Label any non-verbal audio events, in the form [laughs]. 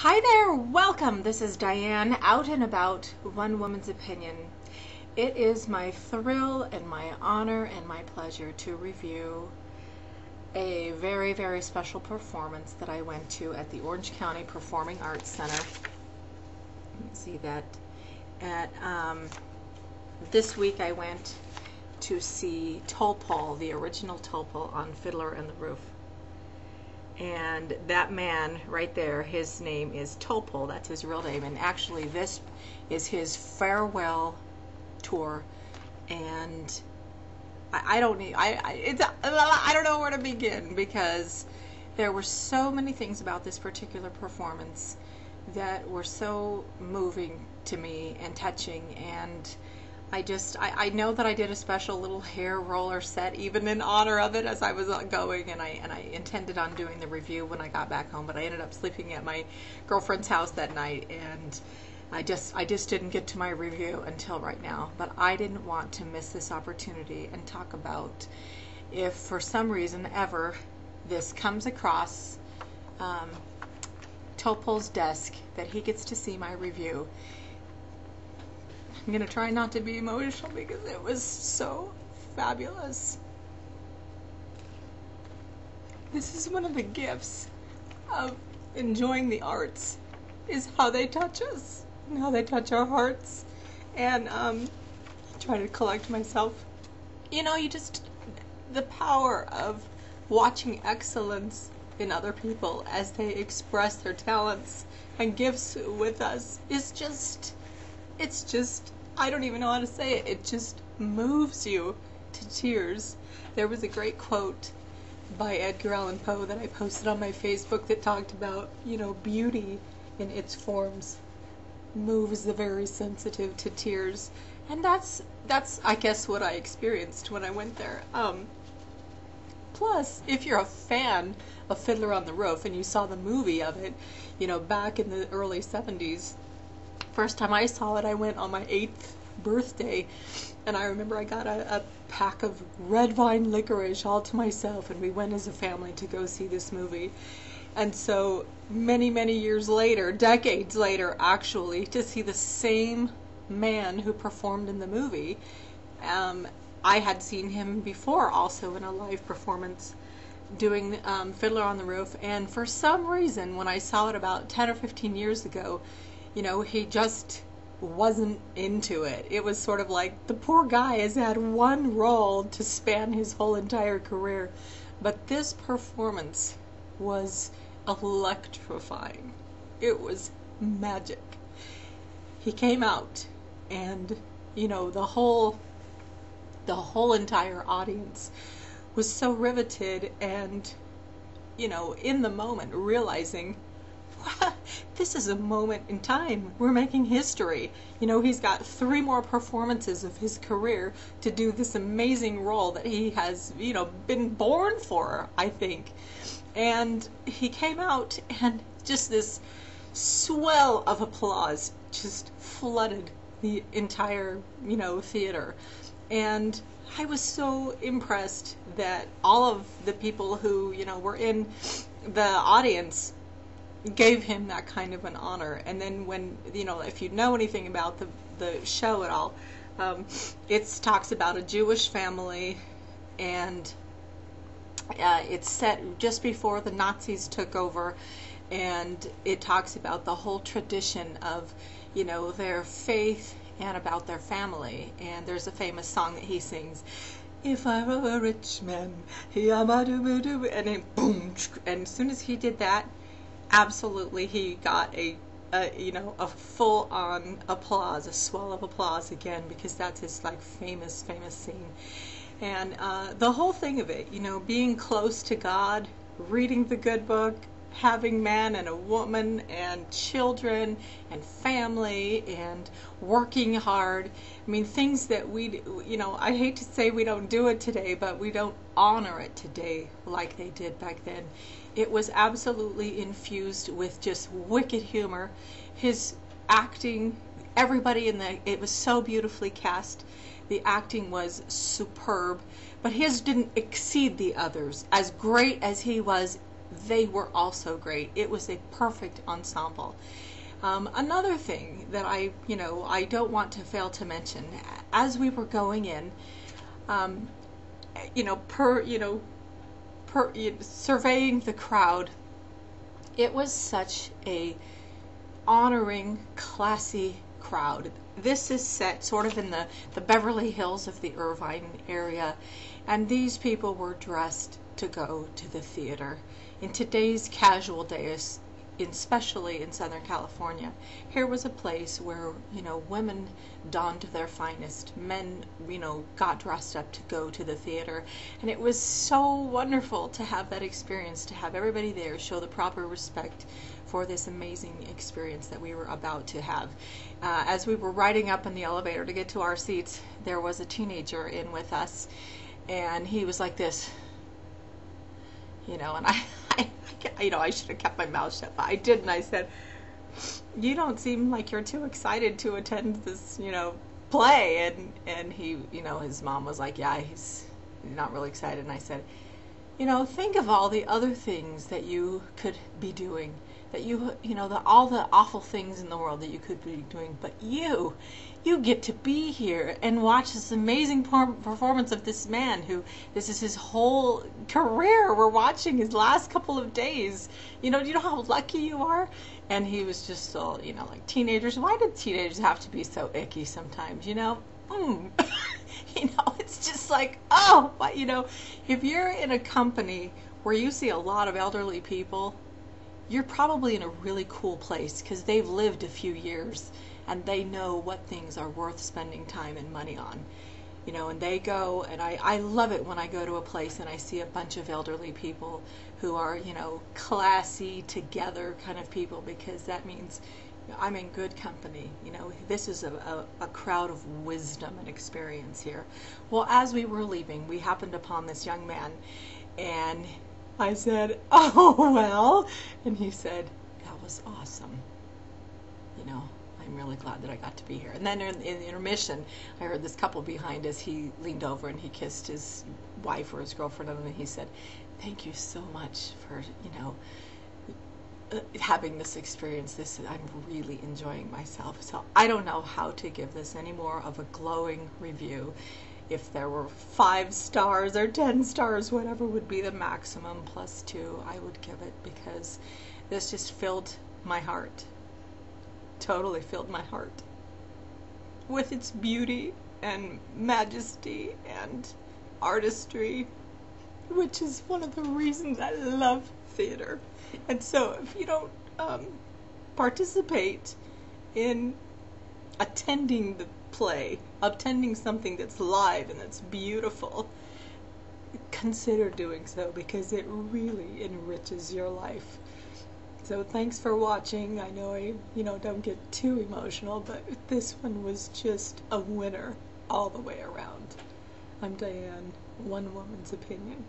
Hi there, welcome. This is Dianne, out and about, One Woman's Opinion. It is my thrill and my honor and my pleasure to review a very, very special performance that I went to at the Orange County Performing Arts Center. Me see that. At um, this week, I went to see Topol, the original Topol, on Fiddler and the Roof. And that man right there, his name is Topol. That's his real name. And actually, this is his farewell tour. And I, I don't need. I I, it's, I don't know where to begin because there were so many things about this particular performance that were so moving to me and touching and I just I, I know that I did a special little hair roller set even in honor of it as I was going and I and I intended on doing the review when I got back home but I ended up sleeping at my girlfriend's house that night and I just I just didn't get to my review until right now. But I didn't want to miss this opportunity and talk about if for some reason ever this comes across um, Topol's desk that he gets to see my review I'm going to try not to be emotional because it was so fabulous. This is one of the gifts of enjoying the arts is how they touch us and how they touch our hearts. And um, I try to collect myself. You know, you just, the power of watching excellence in other people as they express their talents and gifts with us is just, it's just I don't even know how to say it. It just moves you to tears. There was a great quote by Edgar Allan Poe that I posted on my Facebook that talked about, you know, beauty in its forms moves the very sensitive to tears. And that's that's I guess what I experienced when I went there. Um, plus, if you're a fan of Fiddler on the Roof and you saw the movie of it, you know, back in the early 70s, first time I saw it, I went on my eighth birthday, and I remember I got a, a pack of red vine licorice all to myself, and we went as a family to go see this movie. And so many, many years later, decades later, actually, to see the same man who performed in the movie, um, I had seen him before also in a live performance doing um, Fiddler on the Roof. And for some reason, when I saw it about 10 or 15 years ago, you know, he just wasn't into it. It was sort of like the poor guy has had one role to span his whole entire career. But this performance was electrifying. It was magic. He came out and you know the whole the whole entire audience was so riveted and you know in the moment realizing [laughs] this is a moment in time. We're making history. You know, he's got three more performances of his career to do this amazing role that he has, you know, been born for, I think. And he came out and just this swell of applause just flooded the entire, you know, theater. And I was so impressed that all of the people who, you know, were in the audience gave him that kind of an honor. And then when you know, if you know anything about the the show at all, um, it talks about a Jewish family, and uh, it's set just before the Nazis took over, and it talks about the whole tradition of, you know, their faith and about their family. And there's a famous song that he sings. If I were a rich man, and then boom, and as soon as he did that, absolutely he got a, a you know a full on applause, a swell of applause again because that's his like famous famous scene, and uh, the whole thing of it, you know, being close to God, reading the good book, having man and a woman and children and family and working hard. I mean, things that we, you know, I hate to say we don't do it today, but we don't honor it today like they did back then. It was absolutely infused with just wicked humor. His acting, everybody in the, it was so beautifully cast. The acting was superb, but his didn't exceed the others. As great as he was they were also great. It was a perfect ensemble. Um, another thing that I, you know, I don't want to fail to mention, as we were going in, um, you know, per, you know, per, surveying the crowd, it was such a honoring, classy crowd. This is set sort of in the, the Beverly Hills of the Irvine area, and these people were dressed to go to the theater. In today's casual days, especially in Southern California, here was a place where, you know, women donned their finest, men, you know, got dressed up to go to the theater. And it was so wonderful to have that experience, to have everybody there show the proper respect for this amazing experience that we were about to have. Uh, as we were riding up in the elevator to get to our seats, there was a teenager in with us, and he was like this, you know, and I, [laughs] I [laughs] you know, I should have kept my mouth shut, but I didn't. I said, "You don't seem like you're too excited to attend this, you know, play." And and he, you know, his mom was like, "Yeah, he's not really excited." And I said, "You know, think of all the other things that you could be doing." That you, you know, the, all the awful things in the world that you could be doing, but you, you get to be here and watch this amazing performance of this man who this is his whole career. We're watching his last couple of days. You know, do you know how lucky you are? And he was just so, you know, like teenagers. Why did teenagers have to be so icky sometimes? You know, mm. [laughs] you know, it's just like, oh, but you know, if you're in a company where you see a lot of elderly people, you're probably in a really cool place because they've lived a few years and they know what things are worth spending time and money on. You know, and they go, and I, I love it when I go to a place and I see a bunch of elderly people who are, you know, classy, together kind of people because that means I'm in good company. You know, this is a, a, a, crowd of wisdom and experience here. Well, as we were leaving, we happened upon this young man, and I said, [laughs] Oh, well. And he said, That was awesome. You know, I'm really glad that I got to be here. And then in, in the intermission, I heard this couple behind us. He leaned over and he kissed his wife or his girlfriend, and then he said, "Thank you so much for you know." Uh, having this experience this i'm really enjoying myself so i don't know how to give this any more of a glowing review if there were five stars or ten stars whatever would be the maximum plus two i would give it because this just filled my heart totally filled my heart with its beauty and majesty and artistry, which is one of the reasons I love theater. And so if you don't um, participate in attending the play, attending something that's live and that's beautiful, consider doing so because it really enriches your life. So thanks for watching. I know I, you know, don't get too emotional, but this one was just a winner all the way around. I'm Dianne, one woman's opinion.